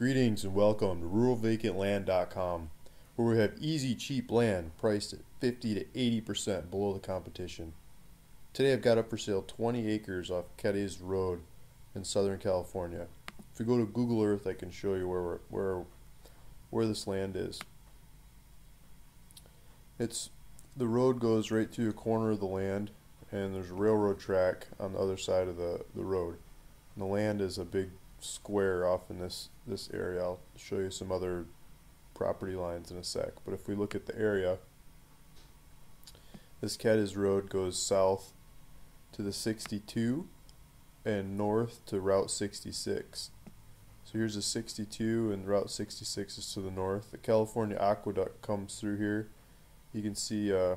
Greetings and welcome to ruralvacantland.com, where we have easy, cheap land priced at 50 to 80% below the competition. Today I've got up for sale 20 acres off Cadiz Road in Southern California. If you go to Google Earth, I can show you where where where this land is. It's the road goes right through the corner of the land, and there's a railroad track on the other side of the the road. And the land is a big square off in this this area. I'll show you some other property lines in a sec. But if we look at the area, this Cadiz Road goes south to the 62 and north to Route 66. So here's the 62 and Route 66 is to the north. The California Aqueduct comes through here. You can see, uh,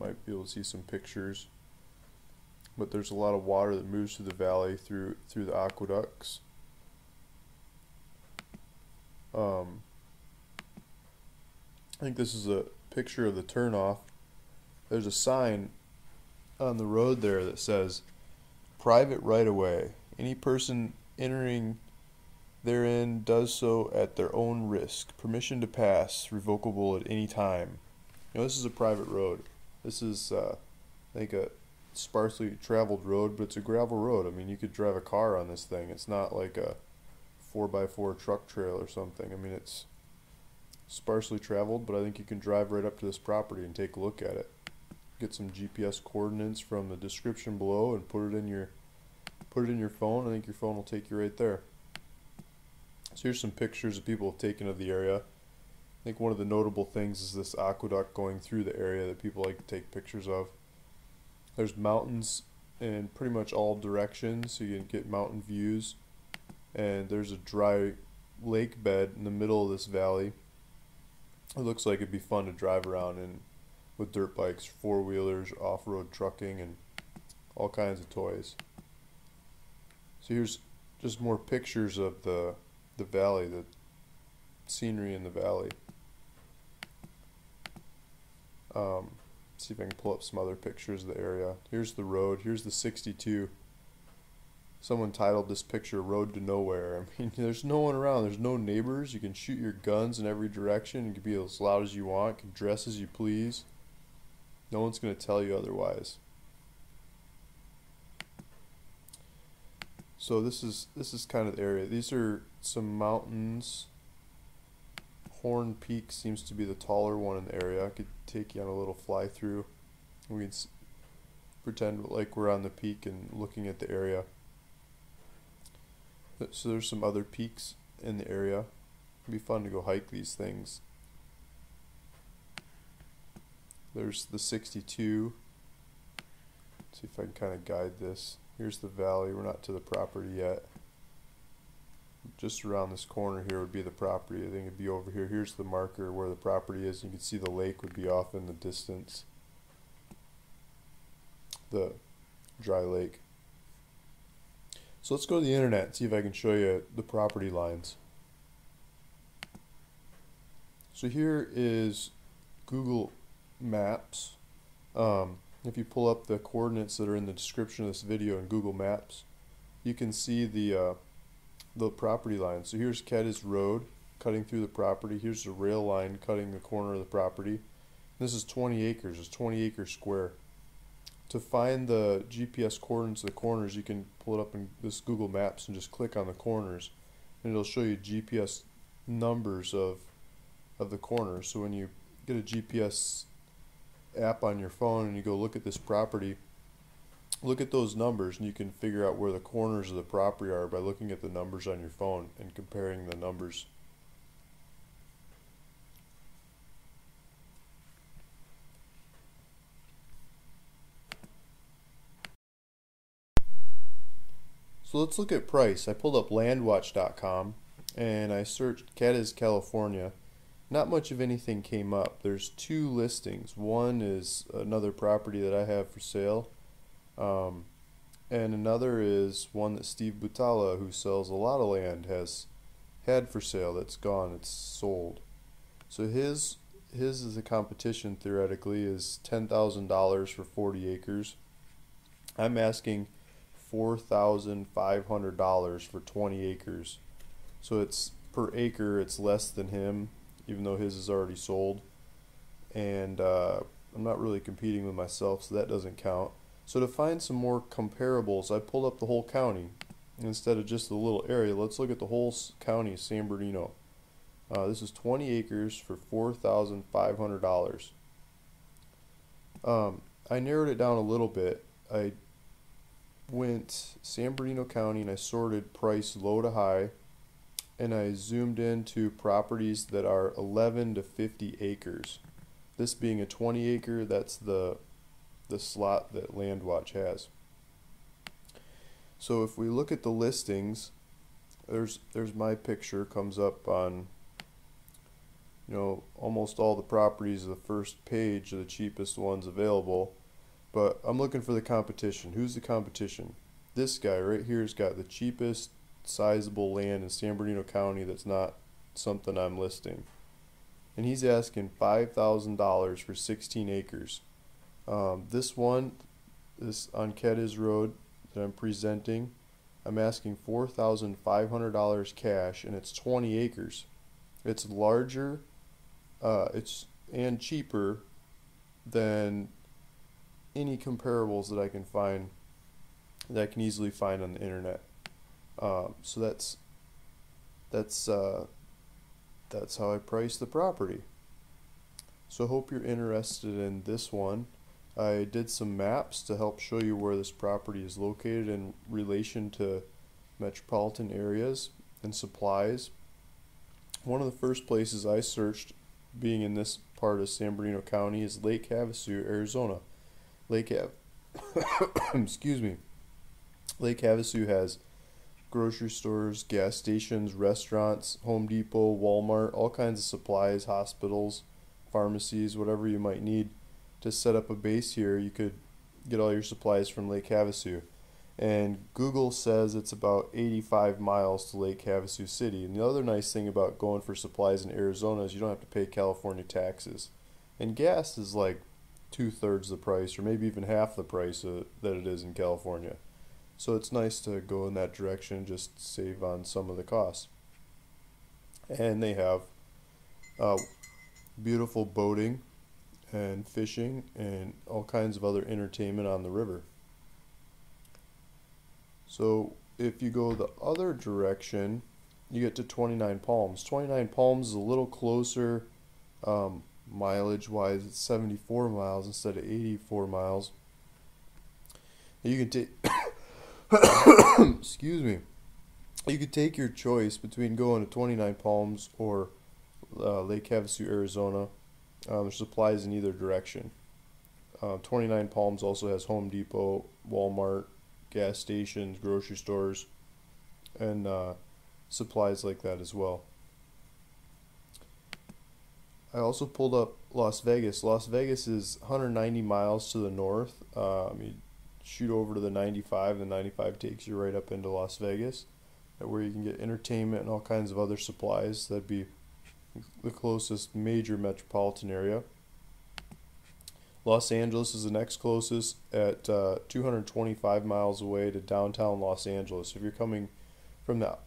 might be able to see some pictures. But there's a lot of water that moves through the valley through through the aqueducts. Um, I think this is a picture of the turnoff. There's a sign on the road there that says private right of way. Any person entering therein does so at their own risk. Permission to pass revocable at any time. You know, this is a private road. This is, uh, I think, a sparsely traveled road, but it's a gravel road. I mean, you could drive a car on this thing. It's not like a 4x4 truck trail or something. I mean, it's sparsely traveled, but I think you can drive right up to this property and take a look at it. Get some GPS coordinates from the description below and put it in your put it in your phone. I think your phone will take you right there. So here's some pictures that people have taken of the area. I think one of the notable things is this aqueduct going through the area that people like to take pictures of. There's mountains in pretty much all directions, so you can get mountain views and there's a dry lake bed in the middle of this valley. It looks like it'd be fun to drive around in with dirt bikes, four wheelers, off road trucking, and all kinds of toys. So here's just more pictures of the the valley, the scenery in the valley. Um, see if I can pull up some other pictures of the area. Here's the road. Here's the 62 someone titled this picture road to nowhere. I mean there's no one around. There's no neighbors. You can shoot your guns in every direction. You can be as loud as you want. You can dress as you please. No one's going to tell you otherwise. So this is this is kind of the area. These are some mountains. Horn peak seems to be the taller one in the area. I could take you on a little fly through we can pretend like we're on the peak and looking at the area so there's some other peaks in the area. It'd be fun to go hike these things. There's the 62. Let's see if I can kind of guide this. Here's the valley. We're not to the property yet. Just around this corner here would be the property. I think it'd be over here. Here's the marker where the property is. You can see the lake would be off in the distance. The dry lake. So let's go to the internet and see if I can show you the property lines. So here is Google Maps. Um, if you pull up the coordinates that are in the description of this video in Google Maps, you can see the uh, the property line. So here's Cadiz Road cutting through the property. Here's the rail line cutting the corner of the property. This is 20 acres. It's 20 acre square to find the GPS coordinates of the corners, you can pull it up in this Google Maps and just click on the corners, and it'll show you GPS numbers of of the corners. So when you get a GPS app on your phone and you go look at this property, look at those numbers, and you can figure out where the corners of the property are by looking at the numbers on your phone and comparing the numbers So let's look at price. I pulled up landwatch.com and I searched Cadiz, California. Not much of anything came up. There's two listings. One is another property that I have for sale. Um, and another is one that Steve Butala, who sells a lot of land, has had for sale that's gone, it's sold. So his his is a competition theoretically is ten thousand dollars for forty acres. I'm asking $4,500 for 20 acres. So it's per acre it's less than him, even though his is already sold. And uh, I'm not really competing with myself, so that doesn't count. So to find some more comparables, I pulled up the whole county instead of just the little area. Let's look at the whole county of San Bernardino. Uh, this is 20 acres for $4,500. Um, I narrowed it down a little bit. I went San Bernardino County and I sorted price low to high and I zoomed into properties that are 11 to 50 acres. This being a 20 acre, that's the the slot that Landwatch has. So if we look at the listings, there's there's my picture comes up on you know almost all the properties of the first page are the cheapest ones available but I'm looking for the competition. Who's the competition? This guy right here has got the cheapest sizable land in San Bernardino County that's not something I'm listing. And he's asking $5,000 for 16 acres. Um, this one this on Road that I'm presenting I'm asking $4,500 cash and it's 20 acres. It's larger, uh, it's and cheaper than any comparables that I can find that I can easily find on the internet. Um, so that's that's uh, that's how I price the property. So hope you're interested in this one. I did some maps to help show you where this property is located in relation to metropolitan areas and supplies. One of the first places I searched, being in this part of San Bernardino County, is Lake Havasu, Arizona. Lake excuse me. Lake Havasu has grocery stores, gas stations, restaurants, Home Depot, Walmart, all kinds of supplies, hospitals, pharmacies, whatever you might need to set up a base here, you could get all your supplies from Lake Havasu. And Google says it's about 85 miles to Lake Havasu City. And the other nice thing about going for supplies in Arizona is you don't have to pay California taxes. And gas is like two thirds the price, or maybe even half the price uh, that it is in California. So it's nice to go in that direction, just save on some of the costs. And they have uh, beautiful boating and fishing and all kinds of other entertainment on the river. So if you go the other direction, you get to 29 Palms. 29 Palms is a little closer um, mileage wise. It's 74 miles instead of 84 miles. You can take, excuse me, you could take your choice between going to 29 Palms or uh, Lake Havasu, Arizona. Um, there's supplies in either direction. Uh, 29 Palms also has Home Depot, Walmart, gas stations, grocery stores, and uh, supplies like that as well. I also pulled up Las Vegas. Las Vegas is 190 miles to the north. I mean, shoot over to the 95. The 95 takes you right up into Las Vegas, where you can get entertainment and all kinds of other supplies. That'd be the closest major metropolitan area. Los Angeles is the next closest at uh, 225 miles away to downtown Los Angeles. If you're coming from the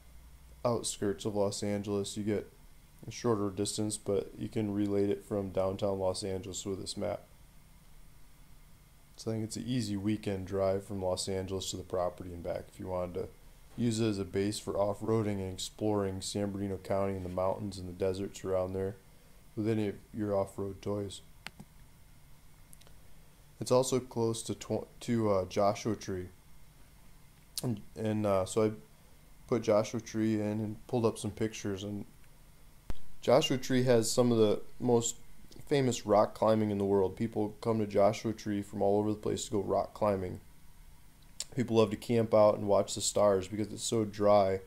outskirts of Los Angeles, you get a shorter distance, but you can relate it from downtown Los Angeles with this map. So I think it's an easy weekend drive from Los Angeles to the property and back if you wanted to use it as a base for off-roading and exploring San Bernardino County and the mountains and the deserts around there with any of your off-road toys. It's also close to to uh, Joshua Tree, and, and uh, so I put Joshua Tree in and pulled up some pictures. And Joshua Tree has some of the most famous rock climbing in the world. People come to Joshua Tree from all over the place to go rock climbing. People love to camp out and watch the stars because it's so dry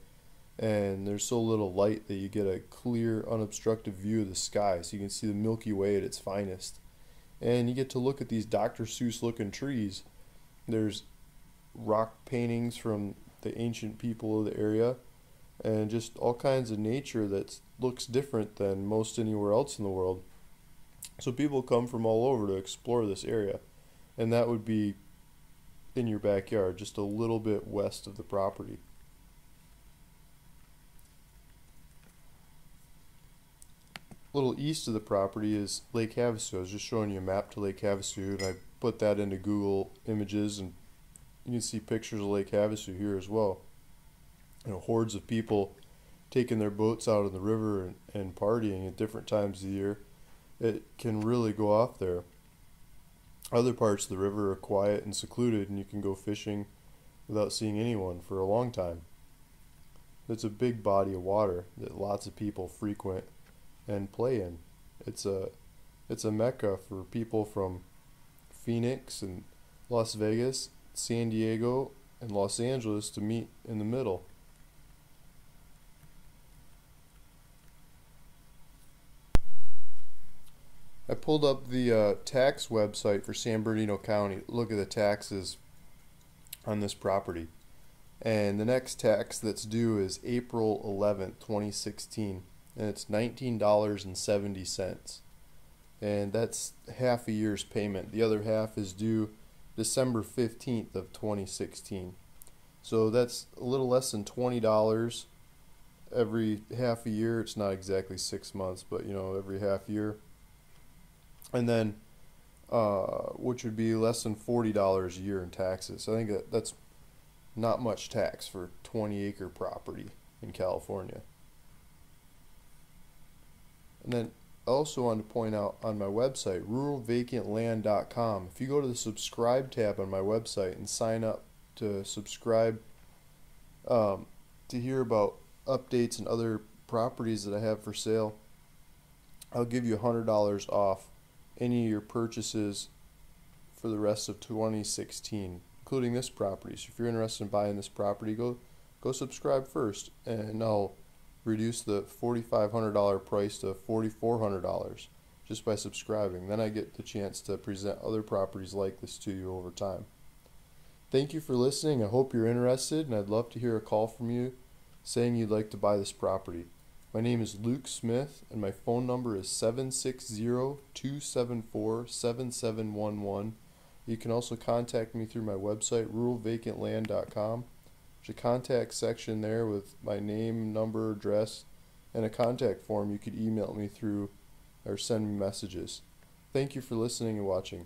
and there's so little light that you get a clear unobstructed view of the sky. So you can see the milky way at its finest. And you get to look at these dr seuss looking trees. There's rock paintings from the ancient people of the area and just all kinds of nature that looks different than most anywhere else in the world so people come from all over to explore this area and that would be in your backyard, just a little bit west of the property. A little east of the property is Lake Havasu. I was just showing you a map to Lake Havasu, and I put that into Google Images, and you can see pictures of Lake Havasu here as well. You know, hordes of people taking their boats out on the river and, and partying at different times of the year. It can really go off there. Other parts of the river are quiet and secluded, and you can go fishing without seeing anyone for a long time. It's a big body of water that lots of people frequent and play in. It's a it's a mecca for people from Phoenix and Las Vegas, San Diego, and Los Angeles to meet in the middle. I pulled up the uh, tax website for San Bernardino County. Look at the taxes on this property. And the next tax that's due is April 11th, 2016. And it's $19.70. And that's half a year's payment. The other half is due December 15th of 2016. So that's a little less than $20 every half a year. It's not exactly six months, but you know, every half year. And then, uh, which would be less than $40 a year in taxes. I think that that's not much tax for 20 acre property in California. And then I also want to point out on my website, ruralvacantland.com, if you go to the subscribe tab on my website and sign up to subscribe um, to hear about updates and other properties that I have for sale, I'll give you $100 off any of your purchases for the rest of 2016 including this property. So if you're interested in buying this property, go go subscribe first, and I'll reduce the $4,500 price to $4,400 just by subscribing. Then I get the chance to present other properties like this to you over time. Thank you for listening. I hope you're interested, and I'd love to hear a call from you saying you'd like to buy this property. My name is Luke Smith, and my phone number is 760 274 7711. You can also contact me through my website, ruralvacantland.com. There's a contact section there with my name, number, address, and a contact form you could email me through or send me messages. Thank you for listening and watching.